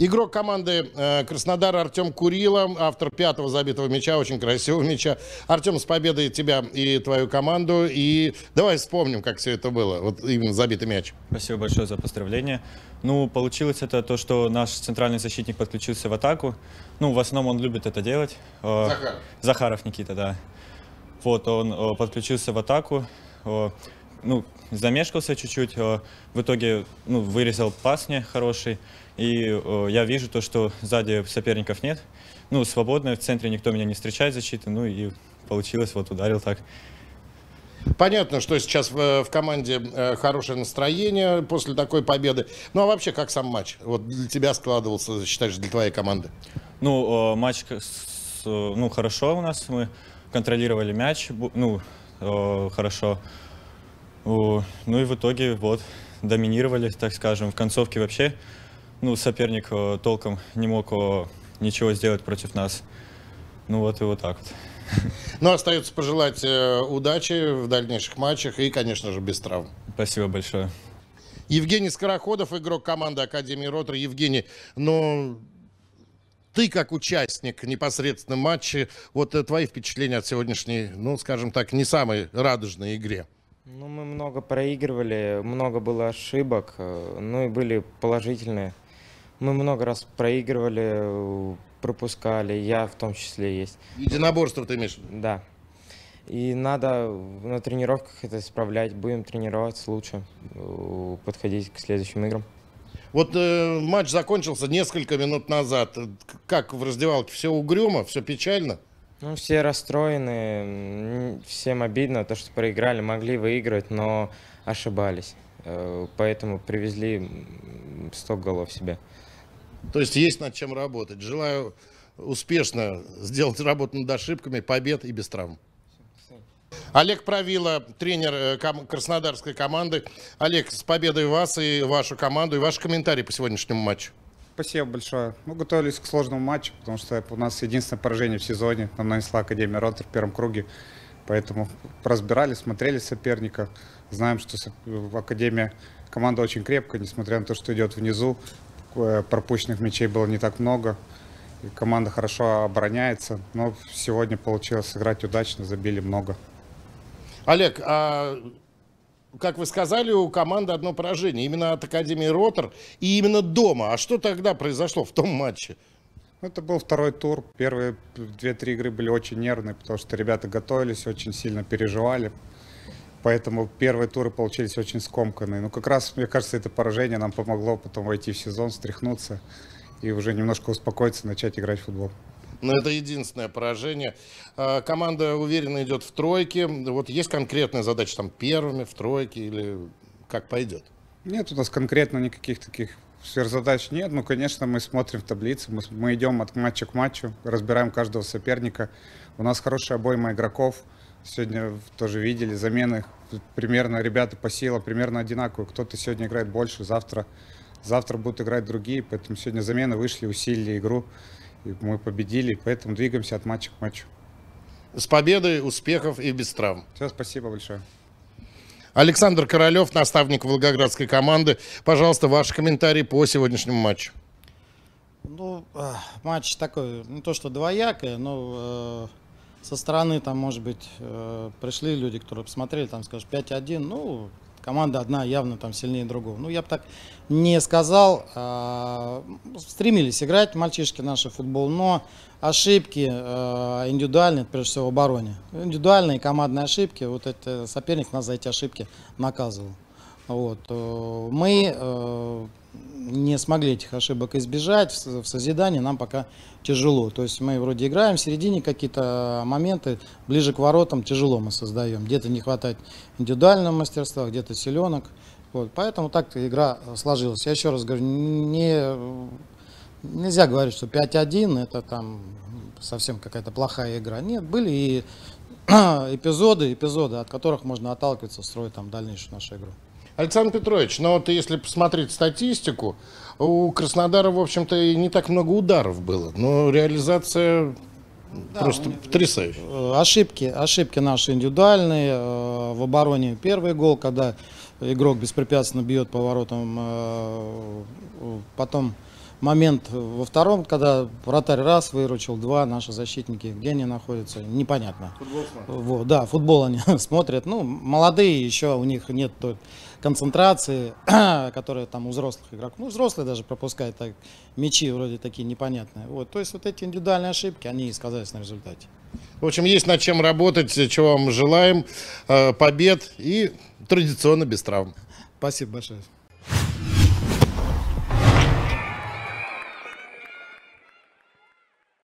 Игрок команды э, Краснодар Артем Курила, автор пятого забитого мяча, очень красивого мяча. Артем, с победой тебя и твою команду. И давай вспомним, как все это было, вот именно забитый мяч. Спасибо большое за поздравление. Ну, получилось это то, что наш центральный защитник подключился в атаку. Ну, в основном он любит это делать. Э, Захаров. Захаров Никита, да. Вот, он э, подключился в атаку. Э, Ну, замешкался чуть-чуть. э, В итоге, ну, вырезал пас мне хороший. И э, я вижу то, что сзади соперников нет. Ну, свободно, в центре никто меня не встречает защиты. Ну, и получилось, вот ударил так. Понятно, что сейчас в, в команде э, хорошее настроение после такой победы. Ну а вообще, как сам матч? Вот для тебя складывался, считаешь, для твоей команды? Ну, э, матч э, ну, хорошо у нас. Мы контролировали мяч, ну, э, хорошо. О, Ну и в итоге вот доминировали, так скажем. В концовке вообще, ну, соперник э, толком не мог э, ничего сделать против нас. Ну вот и вот так вот. Ну, остается пожелать э, удачи в дальнейших матчах и, конечно же, без травм. Спасибо большое. Евгений Скороходов, игрок команды Академии Ротор. Евгений, ну, ты как участник непосредственно матча, вот э, твои впечатления от сегодняшней, ну, скажем так, не самой радужной игре? Ну, мы много проигрывали, много было ошибок, э, ну и были положительные. Мы много раз проигрывали, э, пропускали, я в том числе есть. Единоборство ты имеешь? Да. И надо на тренировках это исправлять. Будем тренироваться лучше, э, подходить к следующим играм. Вот э, матч закончился несколько минут назад. Как в раздевалке? Все угрюмо, все печально? Ну, все расстроены, всем обидно, то, что проиграли, могли выигрывать, но ошибались. Э, Поэтому привезли м, 100 голов себе. То есть есть над чем работать. Желаю успешно сделать работу над ошибками, побед и без травм. Олег Правила, тренер э, краснодарской команды. Олег, с победой вас и вашу команду, и ваши комментарии по сегодняшнему матчу. Спасибо большое. Мы готовились к сложному матчу, потому что у нас единственное поражение в сезоне. Нам нанесла Академия Ротор в первом круге. Поэтому разбирали, смотрели соперника. Знаем, что в Академия команда очень крепкая, несмотря на то, что идет внизу. Э, Пропущенных мячей было не так много. И команда хорошо обороняется. Но сегодня получилось сыграть удачно, забили много. Олег, а как вы сказали, у команды одно поражение. Именно от Академии Ротор и именно дома. А что тогда произошло в том матче? Ну, Это был второй тур. Первые две-три игры были очень нервные, потому что ребята готовились, очень сильно переживали. Поэтому первые туры получились очень скомканные. Но как раз, мне кажется, это поражение нам помогло потом войти в сезон, встряхнуться и уже немножко успокоиться, начать играть в футбол. Но это единственное поражение. А, Команда уверенно идет в тройке. Вот есть конкретная задача там первыми в тройке или как пойдет? Нет у нас конкретно никаких таких сверхзадач нет. Ну, конечно, мы смотрим в таблицу, мы, мы идем от матча к матчу, разбираем каждого соперника. У нас хорошая обойма игроков. Сегодня тоже видели замены. Примерно ребята по силам примерно одинаковые. Кто-то сегодня играет больше, завтра, завтра будут играть другие. Поэтому сегодня замены вышли, усилили игру. И мы победили, поэтому двигаемся от матча к матчу. С победой, успехов и без травм. Все, спасибо большое. Александр Королев, наставник волгоградской команды. Пожалуйста, ваши комментарии по сегодняшнему матчу. Ну, э, матч такой, не то что двоякое, но э, со стороны там, может быть, э, пришли люди, которые посмотрели, там, скажешь, 5-1, ну, команда одна явно там сильнее другого. Ну, я бы так не сказал. а, стремились играть мальчишки наши в футбол, но ошибки э, индивидуальные, прежде всего в обороне. Индивидуальные командные ошибки, вот это соперник нас за эти ошибки наказывал. Вот. э, Мы э, не смогли этих ошибок избежать. В созидании нам пока тяжело. То есть мы вроде играем, в середине какие-то моменты, ближе к воротам тяжело мы создаем. Где-то не хватает индивидуального мастерства, где-то селенок. Вот. Поэтому так игра сложилась. Я еще раз говорю, не, нельзя говорить, что 5-1 это там совсем какая-то плохая игра. Нет, были и эпизоды, эпизоды, от которых можно отталкиваться, строить там дальнейшую нашу игру. Александр Петрович, ну вот если посмотреть статистику, у Краснодара, в общем-то, и не так много ударов было, но реализация просто потрясающая. Э, Ошибки, ошибки наши индивидуальные. э, В обороне первый гол, когда игрок беспрепятственно бьет по воротам. э, Потом момент во втором, когда вратарь раз выручил, два, наши защитники, где они находятся, непонятно. Вот, да, футбол они смотрят. Ну, молодые еще, у них нет той концентрации, которая там у взрослых игроков. Ну, взрослые даже пропускают так, мячи вроде такие непонятные. Вот, то есть вот эти индивидуальные ошибки, они и сказались на результате. В общем, есть над чем работать, чего вам желаем. Э, Побед и традиционно без травм. Спасибо большое.